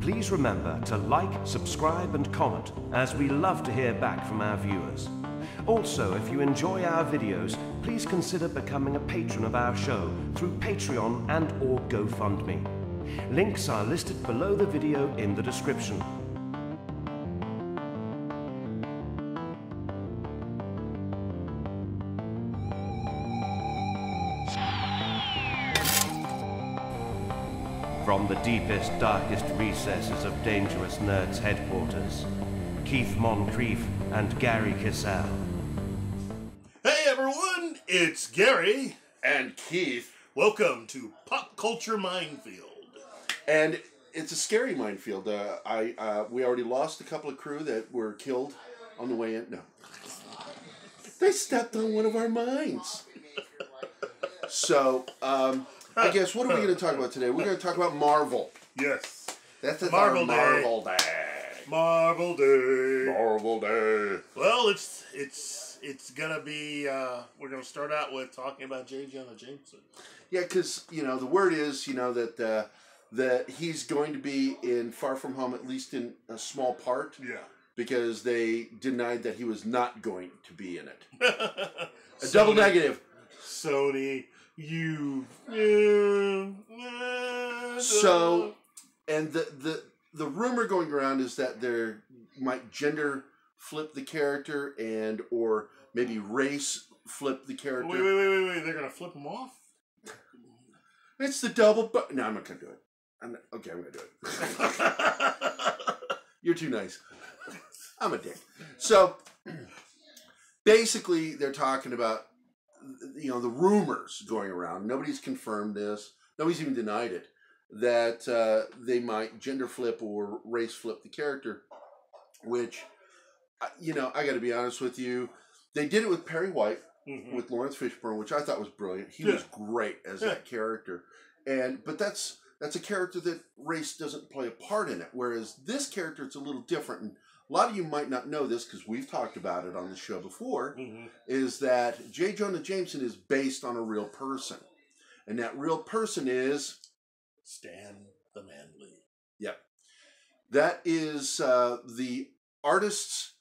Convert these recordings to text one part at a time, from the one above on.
Please remember to like, subscribe, and comment, as we love to hear back from our viewers. Also, if you enjoy our videos, please consider becoming a patron of our show through Patreon and or GoFundMe. Links are listed below the video in the description. From the deepest, darkest recesses of Dangerous Nerds headquarters, Keith Moncrief and Gerry Kissell. Hey everyone, it's Gerry. and Keith, Welcome to Pop Culture Minefield. and it's a scary minefield. Uh, I uh, we already lost a couple of crew that were killed on the way in. No, they stepped on one of our mines. So, um, I guess what are we going to talk about today? We're going to talk about Marvel. Yes, That's the Marvel Day. Marvel Day. Marvel Day. Marvel Day. Well, it's it's it's gonna be. Uh, we're gonna start out with talking about J. Jonah Jameson. Yeah, because you know the word is you know that uh, that he's going to be in Far From Home at least in a small part. Yeah. because they denied that he was not going to be in it. A double negative. Sony, you. So, and the the the rumor going around is that they might gender flip the character and or maybe race flip the character. Wait, wait, wait, wait, wait! They're gonna flip him off. It's the double but no, I'm not gonna do it. I'm not, okay, I'm gonna do it. You're too nice. I'm a dick. So basically, they're talking about you know the rumors going around. Nobody's confirmed this. Nobody's even denied it that uh, they might gender flip or race flip the character. Which, you know, I got to be honest with you. They did it with Perry White Mhm. with Laurence Fishburne, which I thought was brilliant. He Yeah. was great as Yeah. that character, and but that's that's a character that race doesn't play a part in it. Whereas this character, it's a little different. And a lot of you might not know this because we've talked about it on the show before. Mhm. Is that J. Jonah Jameson is based on a real person, and that real person is Stan the Manly. Yep. That is uh, the artist's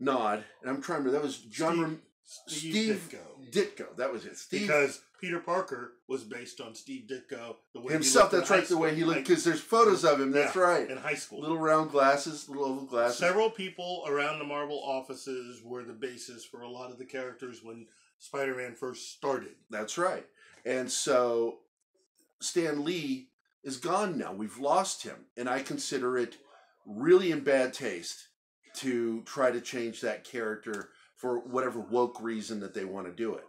nod. And I'm trying to remember that was John Steve- Ram- Steve, Steve Ditko. Ditko. That was it. Steve Because Peter Parker was based on Steve Ditko. The way himself. That's right. The way he looked, because there's photos of him. That's Yeah, right. in high school. Little round glasses, little oval glasses. Several people around the Marvel offices were the basis for a lot of the characters when Spider-Man first started. That's right. And so Stan Lee is gone now. We've lost him, and I consider it really in bad taste to try to change that character for whatever woke reason that they want to do it.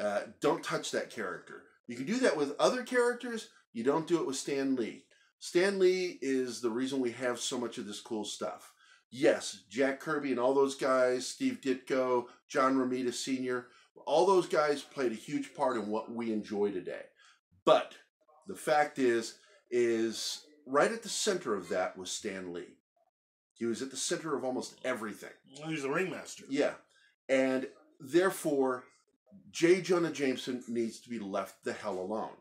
Uh, don't touch that character. You can do that with other characters. You don't do it with Stan Lee. Stan Lee is the reason we have so much of this cool stuff. Yes, Jack Kirby and all those guys, Steve Ditko, John Romita Sr., all those guys played a huge part in what we enjoy today. But the fact is, is right at the center of that was Stan Lee. He was at the center of almost everything. Well, He's the ringmaster. Yeah. And therefore, J. Jonah Jameson needs to be left the hell alone.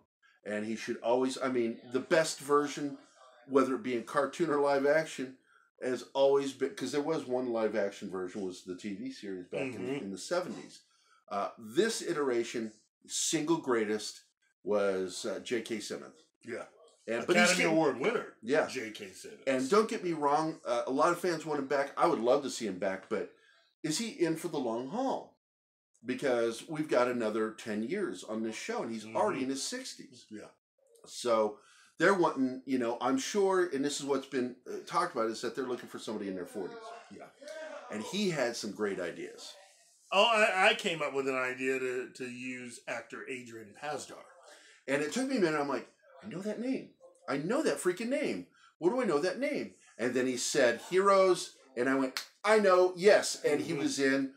And he should always, I mean, the best version, whether it be in cartoon or live action, has always been, because there was one live action version, was the TV series back in, Mhm. in the 70s. Uh, this iteration, single greatest, was uh, J.K. Simmons. Yeah. And, but Academy getting- Award winner. Yeah. J.K. Simmons. and don't get me wrong, uh, a lot of fans want him back. I would love to see him back, but is he in for the long haul? Because we've got another 10 years on this show, and he's Mhm. already in his 60s. yeah. So they're wanting, you know, I'm sure, and this is what's been uh, talked about, is that they're looking for somebody in their 40s. Yeah. And he had some great ideas. Oh, I, I came up with an idea to, to use actor Adrian Pasdar. And it took me a minute. I'm like, I know that name. I know that freaking name. Where do I know that name? And then he said Heroes, and I went, I know, yes. And he Mhm. was in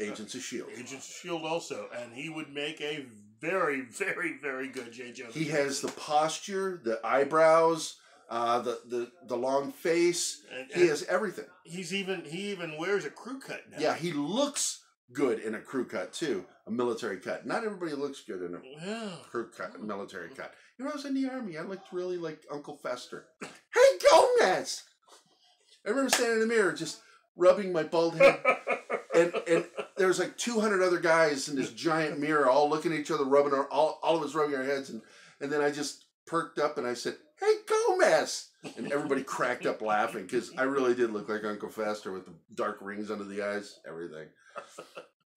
Agents of S.H.I.E.L.D. Agents of Shield also, and he would make a very, very, very good J. Jonah. He has the posture, the eyebrows, uh, the, the, the long face. And, He has everything. He's even he even wears a crew cut now. Yeah, he looks good in a crew cut, too. a military cut. Not everybody looks good in a Yeah. crew cut, military cut. You know, I was in the army. I looked really like Uncle Fester. Hey, Gomez! I remember standing in the mirror, just rubbing my bald head, and and there was like two hundred other guys in this giant mirror, all looking at each other, rubbing our all, all of us rubbing our heads, and and then I just perked up and I said, "Hey, Gomez!" And everybody cracked up laughing because I really did look like Uncle Fester with the dark rings under the eyes, everything.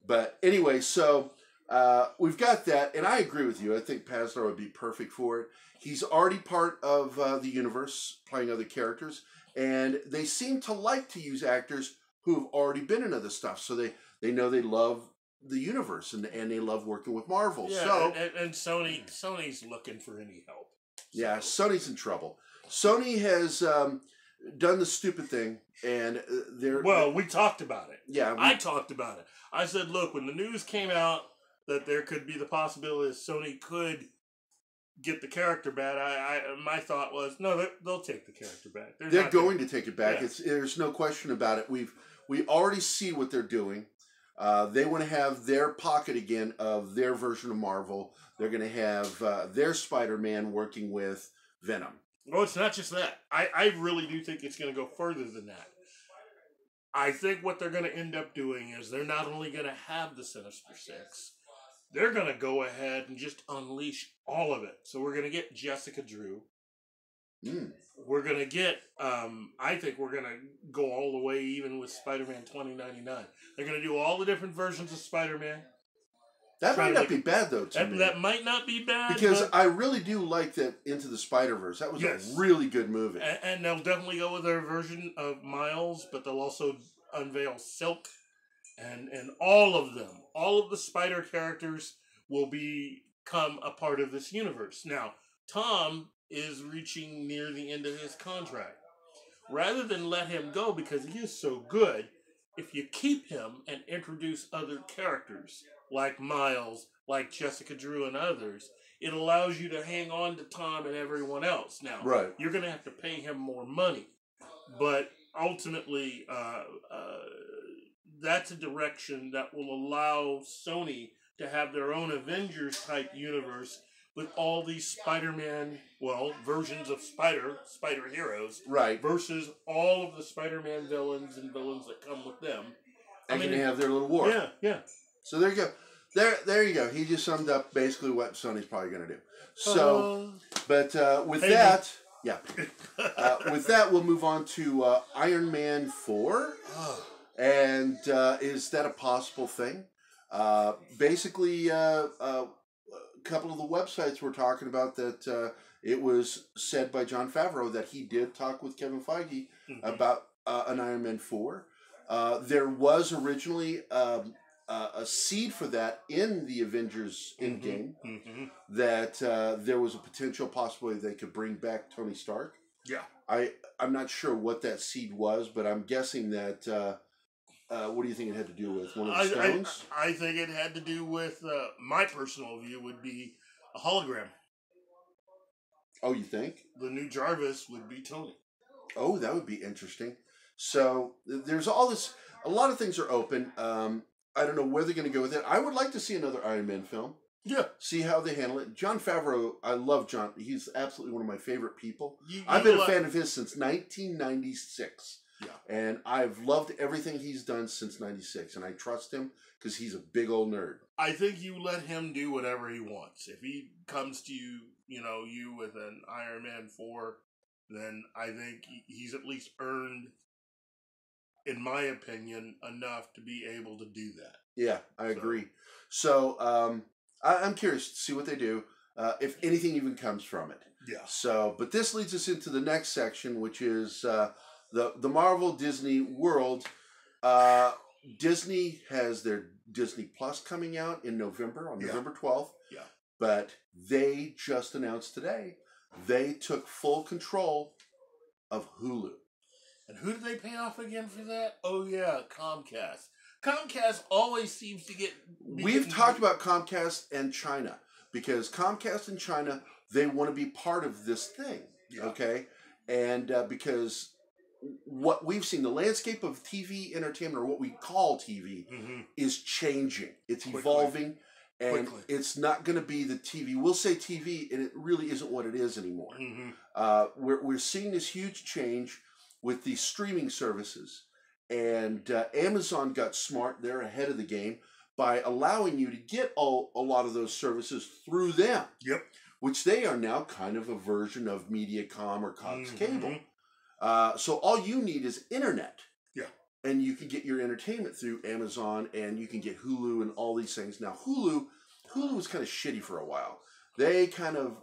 But anyway, so uh, we've got that, and I agree with you. I think Pasdar would be perfect for it. He's already part of uh, the universe, playing other characters, and they seem to like to use actors who have already been in other stuff, so they they know they love the universe and and they love working with Marvel. Yeah, so and, and Sony Sony's looking for any help. yeah, Sony's in trouble. Sony has um, done the stupid thing, and uh, they're Well, we talked about it. yeah, we- I talked about it. I said, look, when the news came out that there could be the possibility that Sony could get the character back, I, I my thought was, no, they- they'll take the character back. they're not going to take it back. Yeah. It's there's no question about it. We've we already see what they're doing. Uh, they want to have their pocket again of their version of Marvel. They're going to have uh, their Spider-Man working with Venom. Well, it's not just that. I, I really do think it's going to go further than that. I think what they're going to end up doing is they're not only going to have the Sinister Six, they're going to go ahead and just unleash all of it. So we're going to get Jessica Drew. Mm. We're going to get, um, I think we're going to go all the way even with Spider Man 2099. They're going to do all the different versions of Spider Man. That might not be bad though. To That, that might not be bad. because but- I really do like that Into the Spider Verse. That was Yes. a really good movie. And, and they'll definitely go with their version of Miles, but they'll also unveil Silk, and and all of them, all of the Spider characters will become a part of this universe. Now, Tom is reaching near the end of his contract. Rather than let him go because he is so good, if you keep him and introduce other characters like Miles, like Jessica Drew, and others, it allows you to hang on to Tom and everyone else. Now, Right. you're going to have to pay him more money, but ultimately, uh, uh, that's a direction that will allow Sony to have their own Avengers type universe with all these Spider-Man, well, versions of Spider, Spider heroes Right. versus all of the Spider-Man villains and villains that come with them. I And mean, they have their little war. Yeah, yeah. So there you go. There, there you go. He just summed up basically what Sony's probably going to do. So, but uh, with Hey, that, yeah, uh, with that, we'll move on to uh, Iron Man Four. And uh, is that a possible thing? Uh, basically, uh, uh, a couple of the websites were talking about that uh, it was said by Jon Favreau that he did talk with Kevin Feige Mhm. about uh, an Iron Man 4. Uh, there was originally um, uh, a seed for that in the Avengers Mhm. Endgame Mhm. that uh, there was a potential possibility they could bring back Tony Stark. Yeah. I I'm not sure what that seed was, but I'm guessing that. Uh, uh, what do you think it had to do with one of the I, I, stones? I think it had to do with uh, my personal view would be a hologram. oh, you think? The new Jarvis would be Tony. Oh, that would be interesting. So there's all this. A lot of things are open. Um, I don't know where they're going to go with it. I would like to see another Iron Man film. Yeah, See how they handle it. Jon Favreau, I love Jon. He's absolutely one of my favorite people. you, I've been a fan of his since 1996. Yeah. And I've loved everything he's done since 96. And I trust him because he's a big old nerd. I think you let him do whatever he wants. If he comes to you, you know, you with an Iron Man four, then I think he's at least earned, in my opinion, enough to be able to do that. Yeah, I So- agree. So um, I, I'm curious to see what they do, uh, if anything even comes from it. Yeah. So, but this leads us into the next section, which is uh, the the Marvel Disney World. Uh, Disney has their Disney Plus coming out in November on Yeah. November twelfth. Yeah. But they just announced today they took full control of Hulu. And who did they pay off again for that? Oh yeah, Comcast. Comcast always seems to get. We've talked about Comcast and China because Comcast and China they want to be part of this thing. Yeah. Okay, and uh, because what we've seen, the landscape of TV entertainment, or what we call TV, hmm is changing. It's Quickly. evolving, and Quickly. it's not going to be the TV. We'll say TV, and it really isn't what it is anymore. hmm Uh, we're we're seeing this huge change with the streaming services, and uh, Amazon got smart. They're ahead of the game by allowing you to get all a lot of those services through them, Yep. which they are now kind of a version of MediaCom or Cox Mhm. Cable. Uh, so all you need is internet. Yeah. And you can get your entertainment through Amazon and you can get Hulu and all these things. Now Hulu Hulu was kind of shitty for a while. They kind of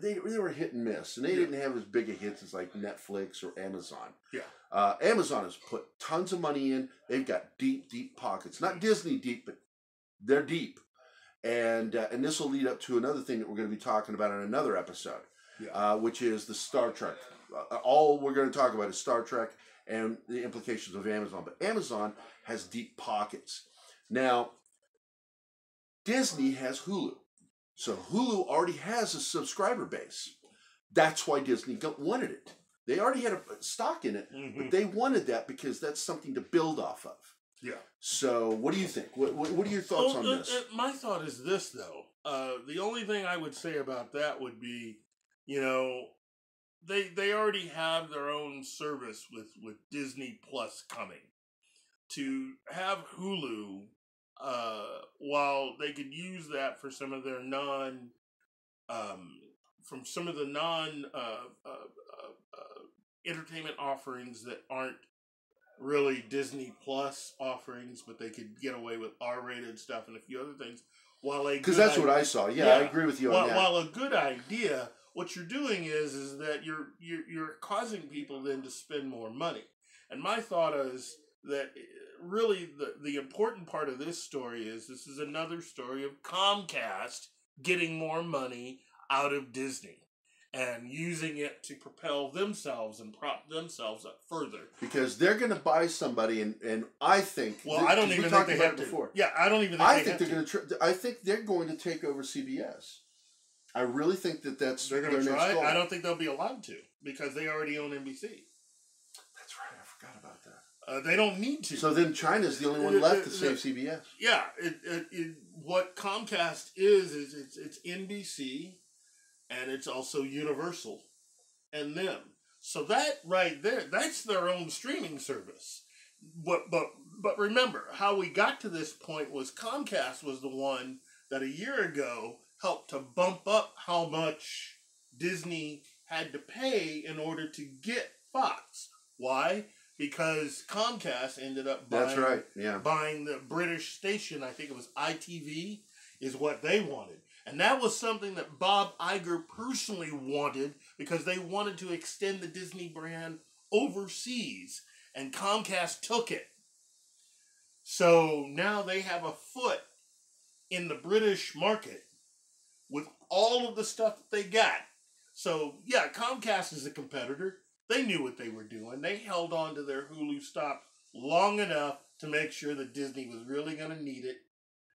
they, they were hit and miss and they Yeah. didn't have as big a hits as like Netflix or Amazon. Yeah. Uh, Amazon has put tons of money in. They've got deep, deep pockets. Not Disney deep, but they're deep. And uh, and this will lead up to another thing that we're going to be talking about in another episode, Yeah. uh, which is the Star Trek. Uh, all we're going to talk about is Star Trek and the implications of Amazon. But Amazon has deep pockets. Now, Disney has Hulu. So Hulu already has a subscriber base. That's why Disney got- wanted it. They already had a stock in it, hmm but they wanted that because that's something to build off of. Yeah. So, what do you think? What, what, what are your thoughts Well, on uh, this? uh, my thought is this, though. Uh, the only thing I would say about that would be, you know, they they already have their own service with with Disney Plus coming. To have Hulu, uh, while they could use that for some of their non, um, from some of the non uh, uh, uh, uh, entertainment offerings that aren't really Disney Plus offerings, but they could get away with R-rated stuff and a few other things. While Because that's what I saw. Yeah, I agree with you on while, that. while a good idea, what you're doing is is that you're you're you're causing people then to spend more money. And my thought is that uh, really the the important part of this story is this is another story of Comcast getting more money out of Disney and using it to propel themselves and prop themselves up further. because they're going to buy somebody, and, and I think. Well, I don't even think they have it to. before. Yeah, I don't even think I they think they're going to. Tr- I think they're going to take over CBS. I really think that that's They're going to next try. goal. I don't think they'll be allowed to because they already own NBC. That's right. I forgot about that. Uh, they don't need to. So then China's the only one left to save CBS. yeah, it, it, it, what Comcast is is it's it's NBC, and it's also Universal, and them. So that right there, that's their own streaming service. But but but remember how we got to this point was Comcast was the one that a year ago helped to bump up how much Disney had to pay in order to get Fox. Why? Because Comcast ended up buying That's right. Yeah. buying the British station, I think it was ITV, is what they wanted. And that was something that Bob Iger personally wanted because they wanted to extend the Disney brand overseas. And Comcast took it. So now they have a foot in the British market with all of the stuff that they got. So, yeah, Comcast is a competitor. They knew what they were doing. They held on to their Hulu stock long enough to make sure that Disney was really going to need it,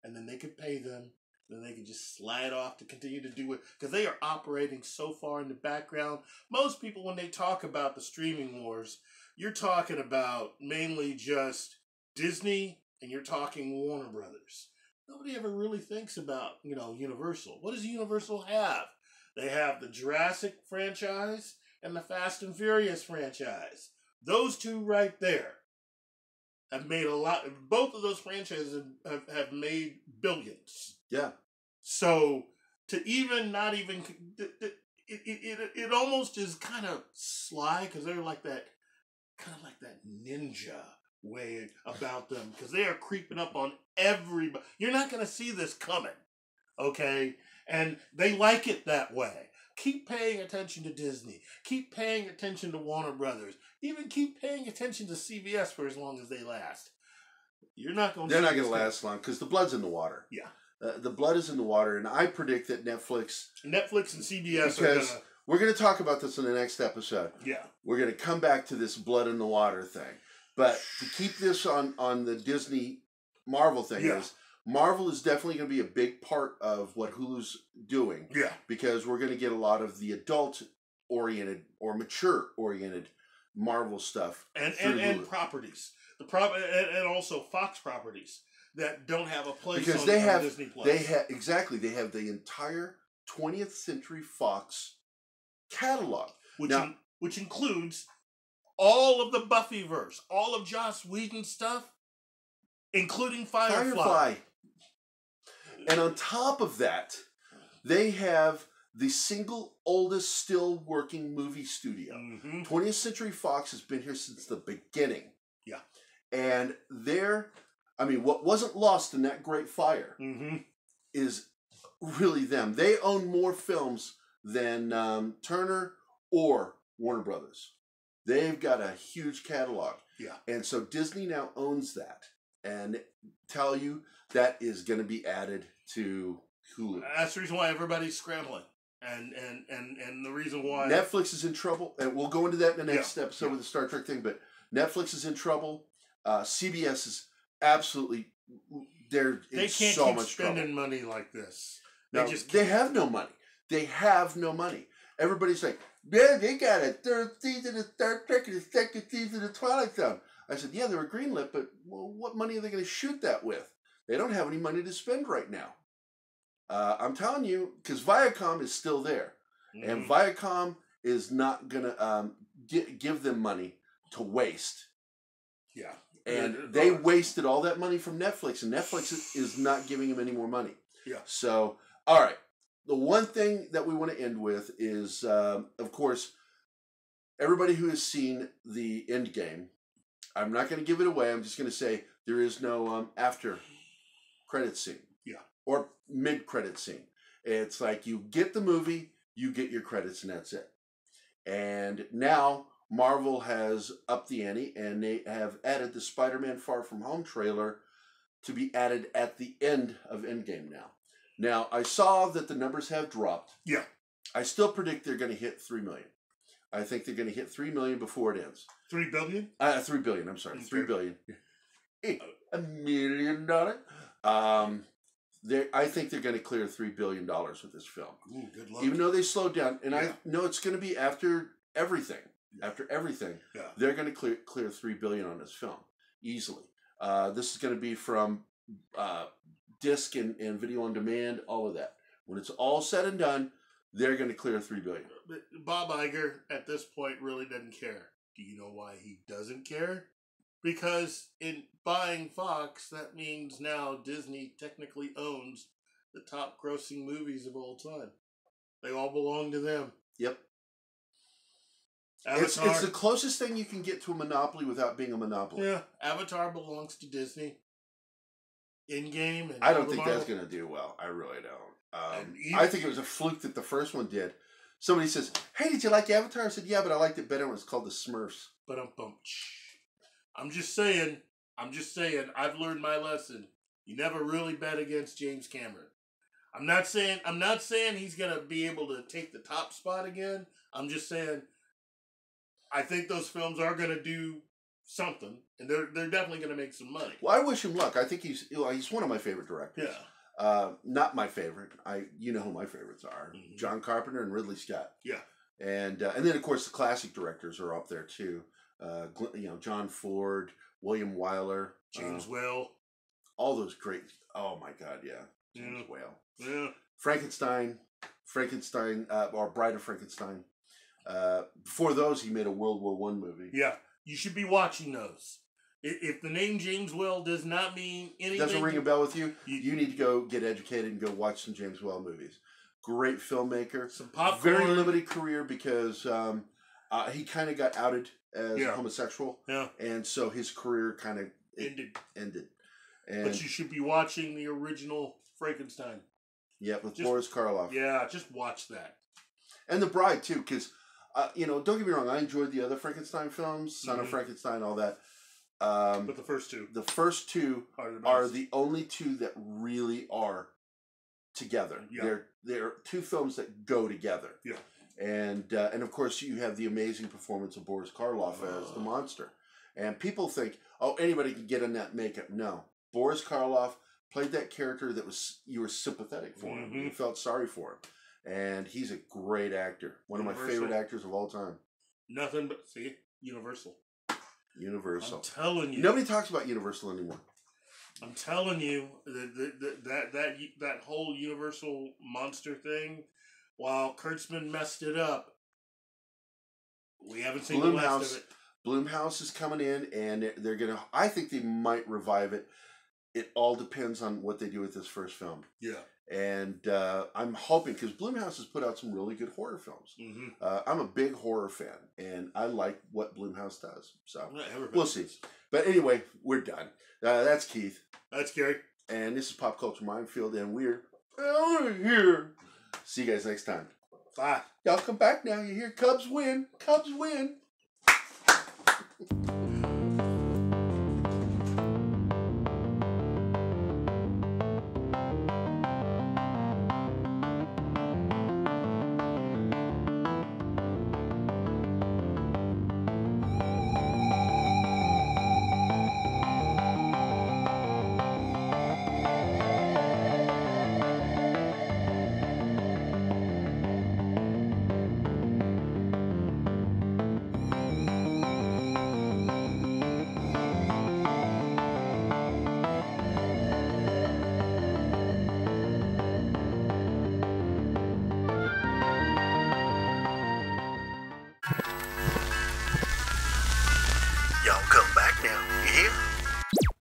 and then they could pay them. Then they could just slide off to continue to do it because they are operating so far in the background. Most people, when they talk about the streaming wars, you're talking about mainly just Disney and you're talking Warner Brothers. Nobody ever really thinks about, you know, Universal. What does Universal have? They have the Jurassic franchise and the Fast and Furious franchise. Those two right there have made a lot. Both of those franchises have, have, made billions. Yeah. So to even not even it it, it, it, it almost is kind of sly because they're like that kind of like that ninja way about them because they are creeping up on everybody. You're not going to see this coming, okay? And they like it that way. Keep paying attention to Disney. Keep paying attention to Warner Brothers. Even keep paying attention to CBS for as long as they last. You're not going. They're not going to last long because the blood's in the water. Yeah. Uh, the blood is in the water, and I predict that Netflix. Netflix and CBS are Because- gonna. We're going to talk about this in the next episode. Yeah. We're going to come back to this blood in the water thing, but to keep this on on the Disney Marvel thing Yeah. is Marvel is definitely going to be a big part of what Hulu's doing Yeah. because we're going to get a lot of the adult oriented or mature oriented Marvel stuff and and, and Hulu. properties. The prop and, and also Fox properties that don't have a place because on, they have Disney Plus. they have exactly they have the entire 20th Century Fox catalog. which now- in- which includes all of the Buffyverse, all of Joss Whedon stuff, including Firefly. Firefly. And on top of that, they have the single oldest still working movie studio. Mhm. 20th Century Fox has been here since the beginning. Yeah. And they're, I mean, what wasn't lost in that great fire Mhm. is really them. They own more films than um, Turner or Warner Brothers. They've got a huge catalog. Yeah. And so Disney now owns that and tell you that is going to be added to Hulu. That's the reason why everybody's scrambling, and and and and the reason why Netflix is in trouble, and we'll go into that in the next Yeah, episode yeah. with the Star Trek thing. But Netflix is in trouble. Uh, CBS is absolutely they're they can't so keep much spending trouble. money like this. They Now, just they can't. have no money. They have no money. Everybody's like, yeah, they got a third season of Star Trek and a second season of Twilight Zone. I said, yeah, they were greenlit, but well, what money are they going to shoot that with? They don't have any money to spend right now. Uh, I'm telling you, because Viacom is still there. And Mhm. Viacom is not going to um, gi- give them money to waste. yeah, And they wasted all that money from Netflix, and Netflix is- is not giving them any more money. Yeah. So, all right. The one thing that we want to end with is, um, of course, everybody who has seen the end game. I'm not going to give it away. I'm just going to say there is no um, after credit scene. Yeah. Or mid credit scene. It's like you get the movie, you get your credits, and that's it. And now Marvel has upped the ante and they have added the Spider Man Far From Home trailer to be added at the end of Endgame now. Now, I saw that the numbers have dropped. Yeah. I still predict they're going to hit 3 million. I think they're going to hit 3 million before it ends. three billion. Uh, 3 billion, I'm sorry. Okay. 3 billion. A million dollar. Um, they I think they're going to clear $3 billion with this film. Ooh, good luck. Even though they slowed down, and Yeah. I know it's going to be after everything. After everything, yeah, they're going to clear clear three billion on this film easily. Uh, this is going to be from uh, disc and, and video on demand, all of that. When it's all said and done, they're going to clear three billion. But Bob Iger at this point really doesn't care. Do you know why he doesn't care? Because in buying Fox, that means now Disney technically owns the top grossing movies of all time. They all belong to them. Yep, Avatar, it's it's the closest thing you can get to a monopoly without being a monopoly. yeah, Avatar belongs to Disney. In game, I don't think that's going to do well. I really don't. Um, I think it was a fluke that the first one did. Somebody says, "Hey, did you like Avatar?" I said, "Yeah, but I liked it better when it was called the Smurfs." But I'm. I'm just saying. I'm just saying. I've learned my lesson. You never really bet against James Cameron. I'm not saying. I'm not saying he's gonna be able to take the top spot again. I'm just saying. I think those films are gonna do something, and they're they're definitely gonna make some money. Well, I wish him luck. I think he's you know, he's one of my favorite directors. Yeah. Uh, not my favorite. I you know who my favorites are: Mhm. John Carpenter and Ridley Scott. Yeah. And uh, and then of course the classic directors are up there too. Uh, you know John Ford, William Wyler, James uh, Well. all those great. Oh my God, yeah, James Yeah. Whale, Yeah. Frankenstein, Frankenstein, uh, or Bride of Frankenstein. Uh, before those, he made a World War One movie. Yeah. You should be watching those. If the name James Whale does not mean anything, Doesn't ring a bell with you? You- You need to go get educated and go watch some James Whale movies. Great filmmaker. some popcorn. Very limited career because um, uh, he kind of got outed as Yeah. homosexual, Yeah. and so his career kind of Ended. ended. And But you should be watching the original Frankenstein. yeah, with just- Boris Karloff Yeah, just watch that. and the Bride too, because uh, you know, don't get me wrong, I enjoyed the other Frankenstein films, Son of Mhm. Frankenstein, all that. Um, But the first two the first two are the are the only two that really are together. Yeah. They're they're two films that go together. Yeah. And uh, and of course you have the amazing performance of Boris Karloff as the monster. And people think, oh, anybody can get in that makeup. No, Boris Karloff played that character that was you were sympathetic for him. Mhm. You felt sorry for him. And he's a great actor. One of my favorite actors of all time. Nothing but see, Universal. Universal. I'm telling you. Nobody talks about Universal anymore. I'm telling you that that that that whole Universal monster thing, while Kurtzman messed it up, we haven't seen the last of it. Blumhouse is coming in, and they're- they're gonna. I think they might revive it. It all depends on what they do with this first film, Yeah. And uh, I'm hoping because Blumhouse has put out some really good horror films. Mm-hmm. Uh, I'm a big horror fan, and I like what Blumhouse does. So, Everybody We'll see. but anyway, we're done. Uh, that's Keith, That's Gerry. and this is Pop Culture Minefield, and we're out of here. See you guys next time. Bye. Y'all come back now. You hear Cubs win. Cubs win.